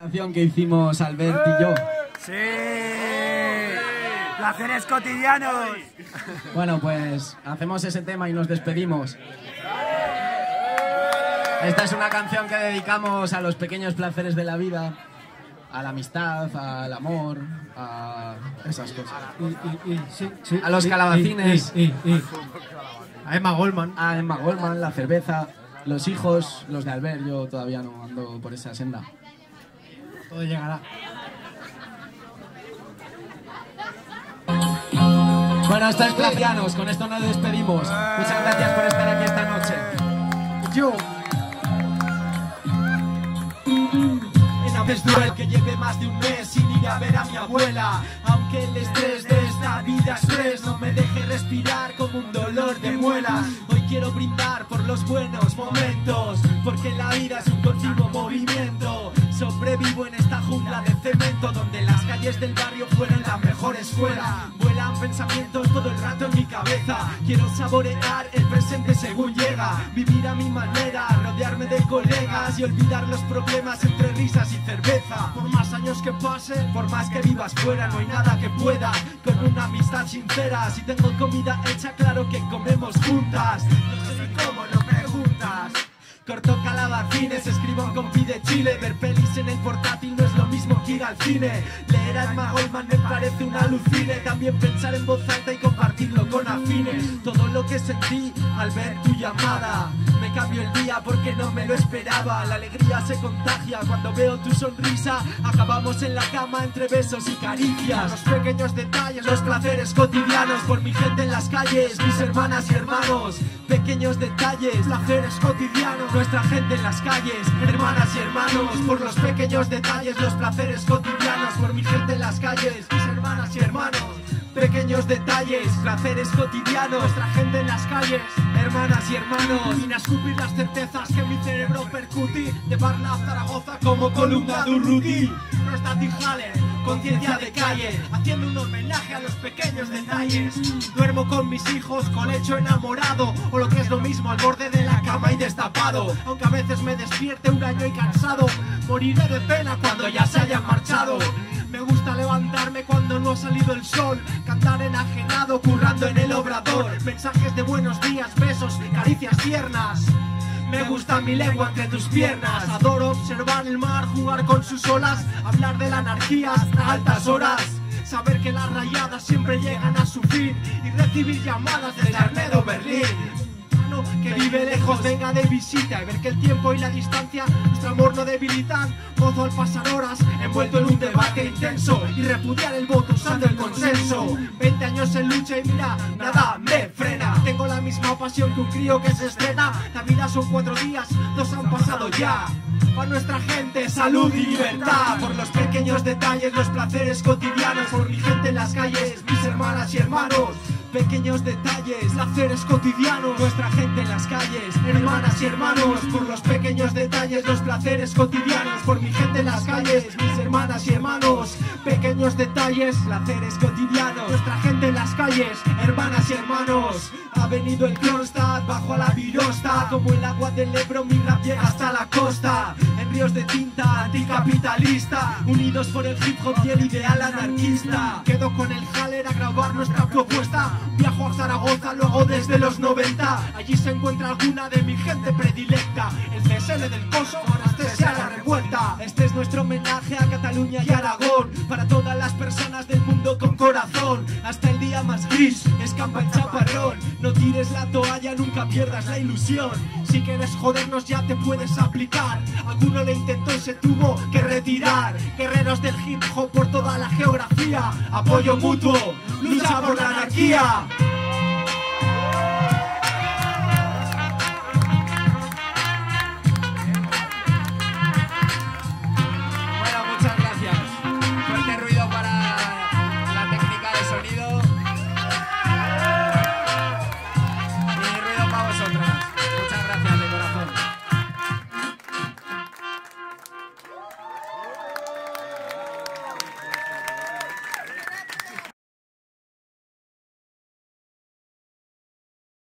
canción que hicimos Albert y yo. ¡Sí! ¡Placeres cotidianos! Bueno, pues hacemos ese tema y nos despedimos. Esta es una canción que dedicamos a los pequeños placeres de la vida, a la amistad, al amor, a esas cosas. A los calabacines. A Emma Goldman. A Emma Goldman, la cerveza, los hijos, los de Albert. Yo todavía no ando por esa senda. Todo llegará. Bueno, esto es con esto nos despedimos. Muchas gracias por estar aquí esta noche. Yo. Vez el que lleve más de un mes sin ir a ver a mi abuela Aunque el estrés de esta vida estrés no me deje respirar como un dolor de muela Hoy quiero brindar por los buenos momentos Porque la vida es un continuo movimiento Sobrevivo en esta jungla de cemento Donde las calles del barrio fueron la mejor escuela. Vuelan pensamientos todo el rato en mi cabeza. Quiero saborear el presente según llega. Vivir a mi manera, rodearme de colegas Y olvidar los problemas entre risas y cerveza. Por más años que pase, por más que vivas fuera No hay nada que pueda con una amistad sincera. Si tengo comida hecha, claro que comemos juntas. No sé ni cómo, no preguntas Corto calabacines, escribo en compi de Chile Ver pelis en el portátil no es lo mismo que ir al cine. Leer a Emma Goldman me parece un alucine También pensar en voz alta y compartirlo con afines. Todo lo que sentí al ver tu llamada Me cambió el día porque no me lo esperaba. La alegría se contagia cuando veo tu sonrisa. Acabamos en la cama entre besos y caricias. Los pequeños detalles, los placeres cotidianos. Por mi gente en las calles, mis hermanas y hermanos. Pequeños detalles, placeres cotidianos. Nuestra gente en las calles, hermanas y hermanos. Por los pequeños detalles, los placeres cotidianos. Por mi gente en las calles, mis hermanas y hermanos Pequeños detalles, placeres cotidianos. Nuestra gente en las calles, hermanas y hermanos. Vine a escupir las certezas que mi cerebro percutí De Barna a Zaragoza como columna de Urruti Nuestra Tijale, conciencia de calle. Haciendo un homenaje a los pequeños detalles. Duermo con mis hijos, colecho enamorado. O lo que es lo mismo, al borde de la cama y destapado. Aunque a veces me despierte un año y cansado. Moriré de pena cuando ya se hayan marchado. Me gusta levantarme cuando ha salido el sol. Cantar enajenado, currando en el obrador. Mensajes de buenos días, besos, caricias tiernas. Me gusta mi lengua entre tus piernas. Adoro observar el mar, jugar con sus olas. Hablar de la anarquía hasta altas horas. Saber que las rayadas siempre llegan a su fin. Y recibir llamadas de Arnedo Berlín que vive lejos venga de visita y ver que el tiempo y la distancia nuestro amor no debilitan. Gozo al pasar horas envuelto en un debate intenso y repudiar el voto usando el consenso. 20 años en lucha y mira nada me frena. Tengo la misma pasión que un crío que se estrena. La vida son cuatro días dos han pasado ya. Para nuestra gente, salud y libertad. Por los pequeños detalles, los placeres cotidianos. Por mi gente en las calles, mis hermanas y hermanos Pequeños detalles, placeres cotidianos Nuestra gente en las calles, hermanas y hermanos Por los pequeños detalles, los placeres cotidianos Por mi gente en las calles, mis hermanas y hermanos Pequeños detalles, placeres cotidianos Nuestra gente en las calles, hermanas y hermanos Ha venido el Kronstadt, bajo a la virosta Como el agua del Ebro, mi rap hasta la costa En ríos de tinta, anticapitalista Unidos por el hip hop y el ideal anarquista Quedo con el Grabar nuestra propuesta. Viajo a Zaragoza luego desde los 90 Allí se encuentra alguna de mi gente predilecta. El CSL del Coso, este sea la revuelta. Este es nuestro homenaje a Cataluña y Aragón. Para todas las personas del mundo con corazón. Hasta el día más gris, escampa el chaparrón. No tires la toalla, nunca pierdas la ilusión. Si quieres jodernos ya te puedes aplicar. Alguno le intentó y se tuvo que retirar. Guerreros del hip hop por toda la geografía. Apoyo mutuo, lucha por la anarquía